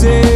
say